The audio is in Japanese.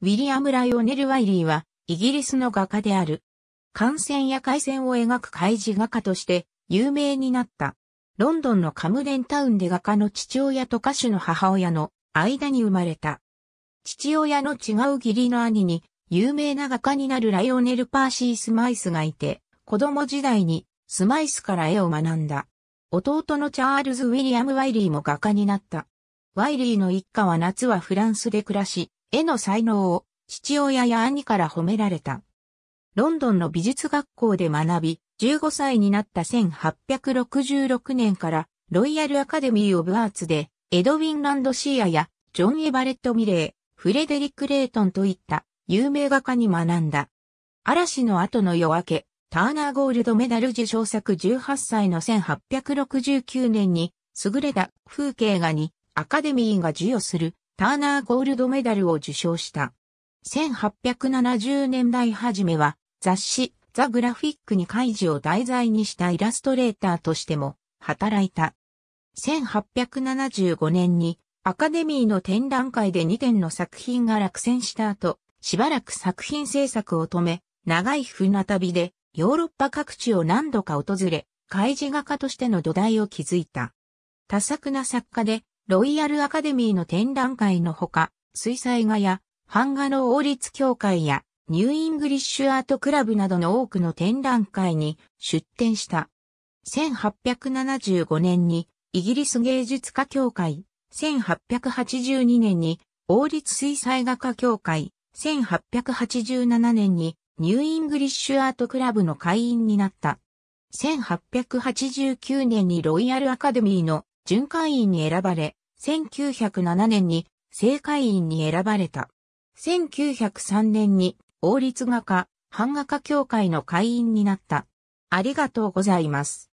ウィリアム・ライオネル・ワイリーは、イギリスの画家である。艦船や海戦を描く海事画家として有名になった。ロンドンのカムデンタウンで画家の父親と歌手の母親の間に生まれた。父親の違う義理の兄に有名な画家になるライオネル・パーシー・スマイスがいて、子供時代にスマイスから絵を学んだ。弟のチャールズ・ウィリアム・ワイリーも画家になった。ワイリーの一家は夏はフランスで暮らし、絵の才能を父親や兄から褒められた。ロンドンの美術学校で学び、15歳になった1866年からロイヤルアカデミー・オブ・アーツでエドウィン・ランドシーアやジョン・エバレット・ミレー、フレデリック・レートンといった有名画家に学んだ。嵐の後の夜明け、ターナーゴールドメダル受賞作18歳の1869年に優れた風景画にアカデミーが授与するターナーゴールドメダルを受賞した。1870年代初めは雑誌ザ・グラフィックに開示を題材にしたイラストレーターとしても働いた。1875年にアカデミーの展覧会で2点の作品が落選した後、しばらく作品制作を止め、長い船旅でヨーロッパ各地を何度か訪れ、開示画家としての土台を築いた。多作な作家で、ロイヤルアカデミーの展覧会のほか、水彩画や版画の王立協会やニューイングリッシュアートクラブなどの多くの展覧会に出展した。1875年にイギリス芸術家協会、1882年に王立水彩画家協会、1887年にニューイングリッシュアートクラブの会員になった。1889年にロイヤルアカデミーの準会員に選ばれ、1907年に正会員に選ばれた。1903年に王立画家、版画家協会の会員になった。ありがとうございます。